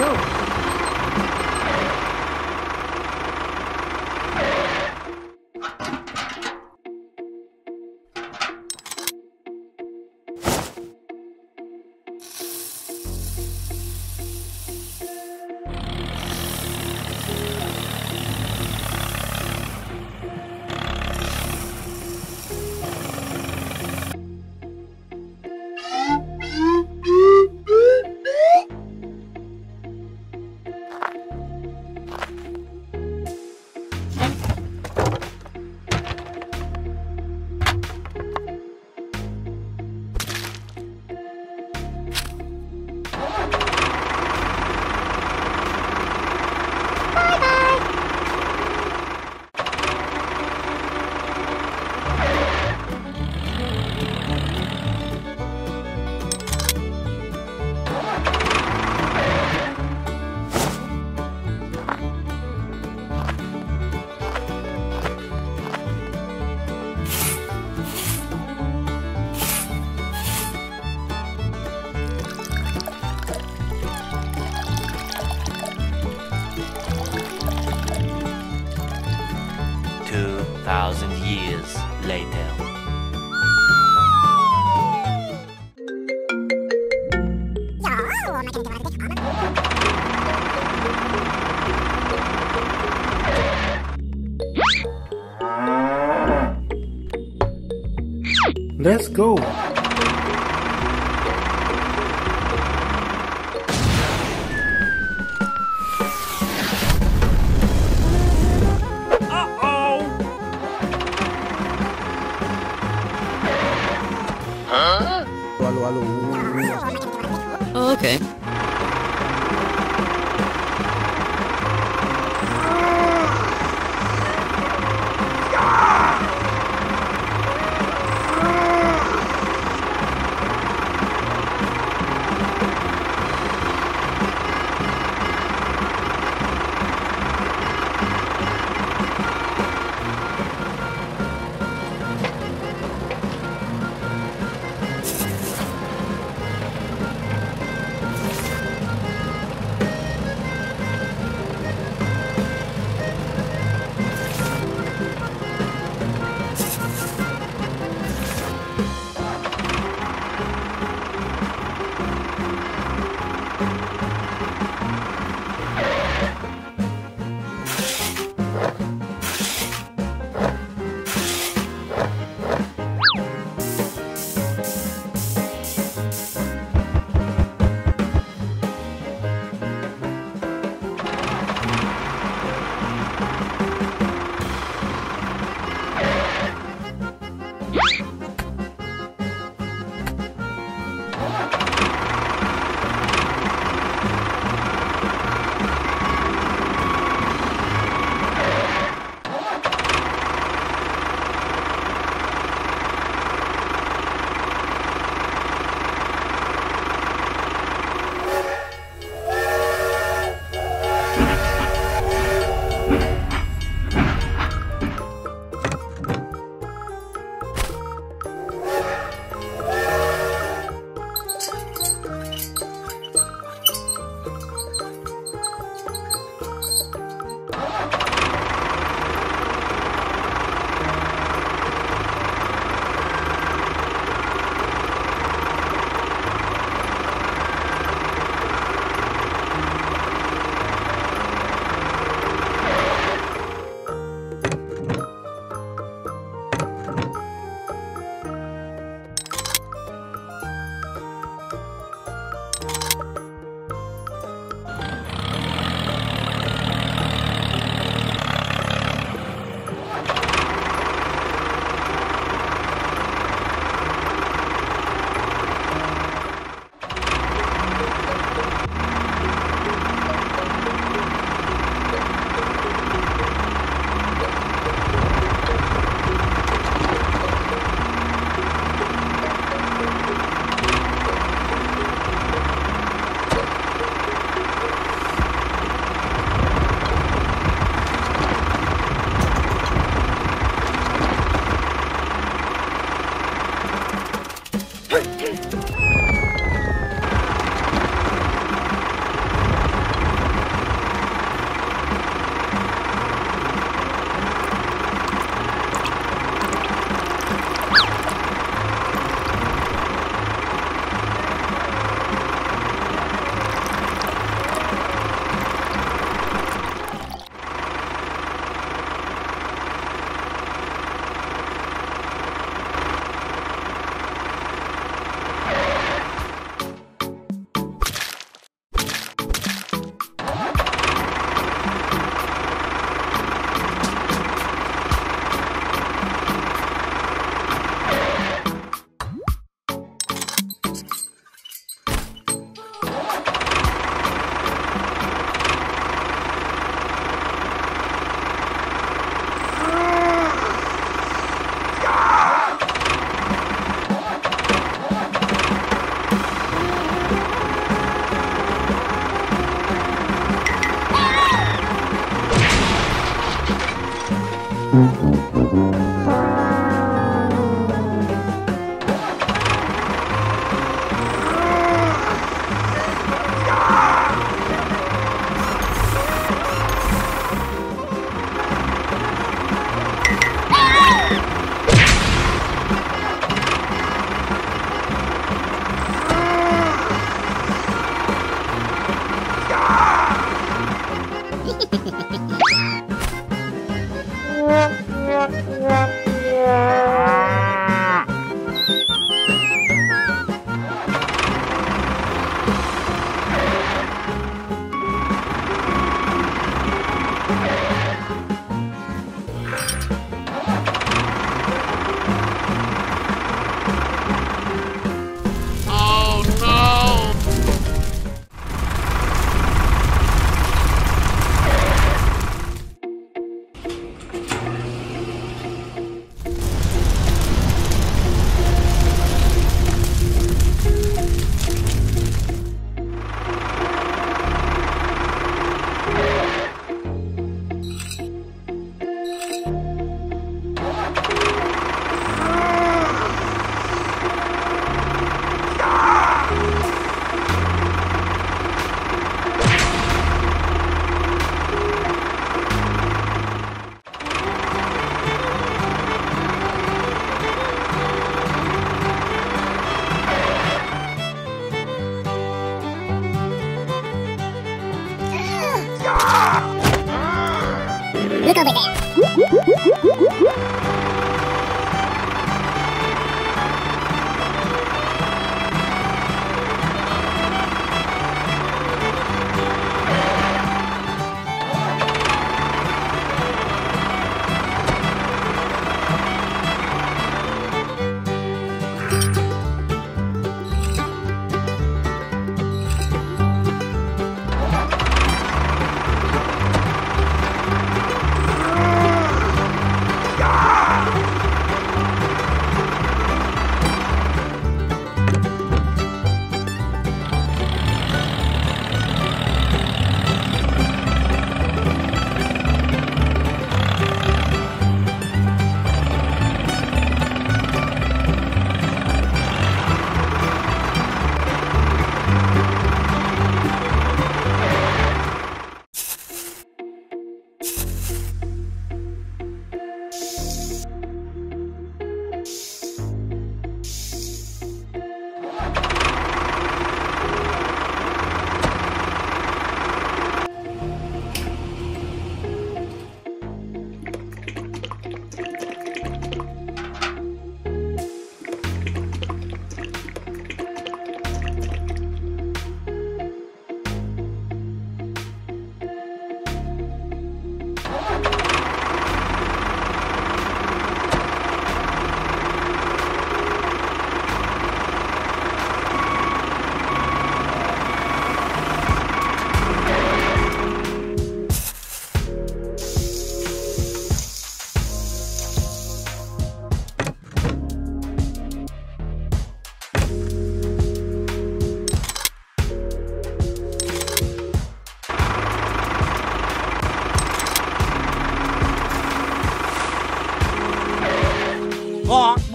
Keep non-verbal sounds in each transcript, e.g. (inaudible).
go. Let's go.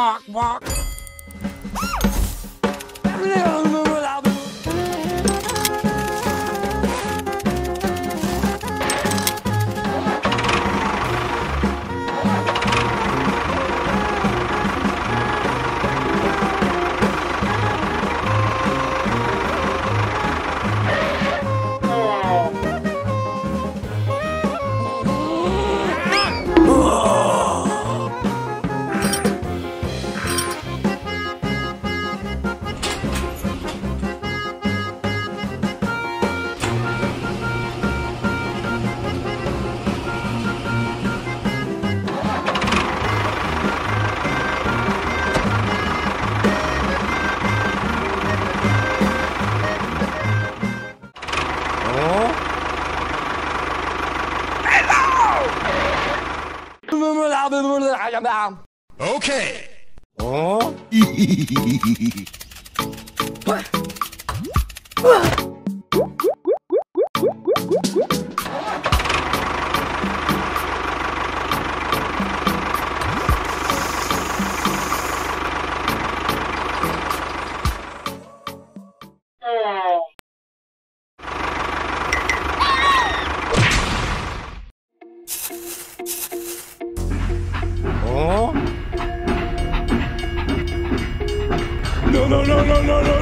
Walk, walk, Okay. Oh? (laughs) No, no, no, no, no,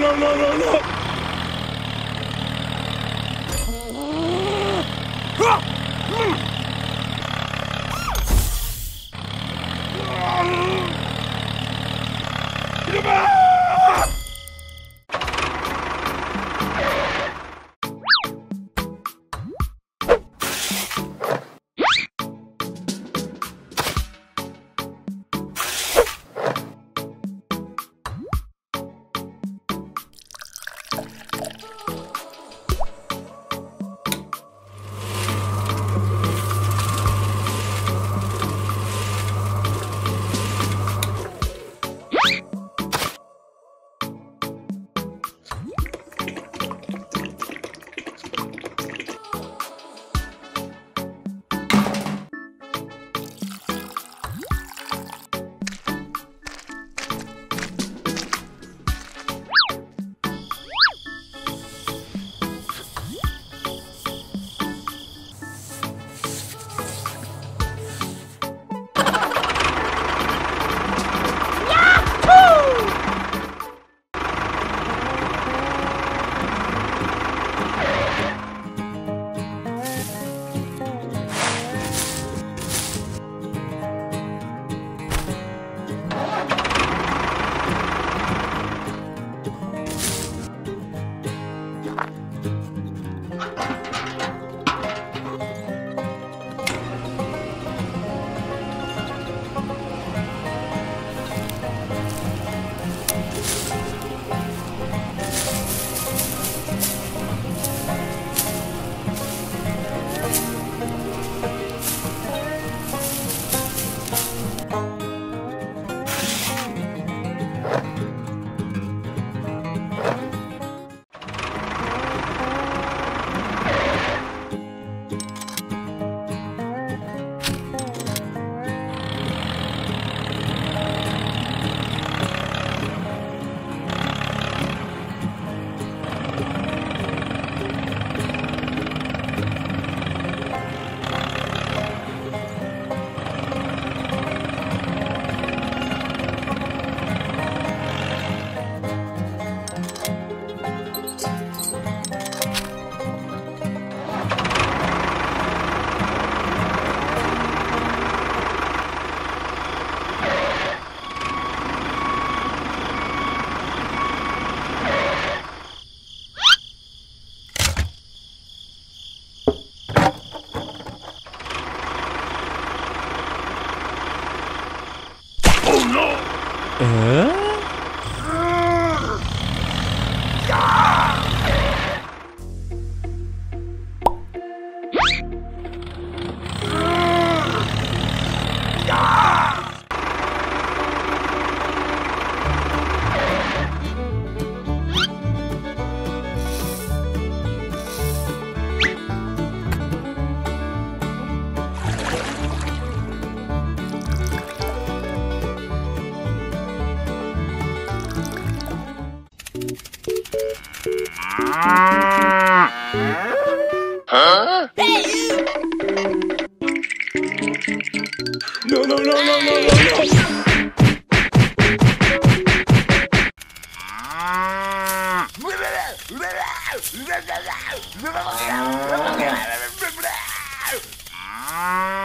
No, no, no, no, Ah!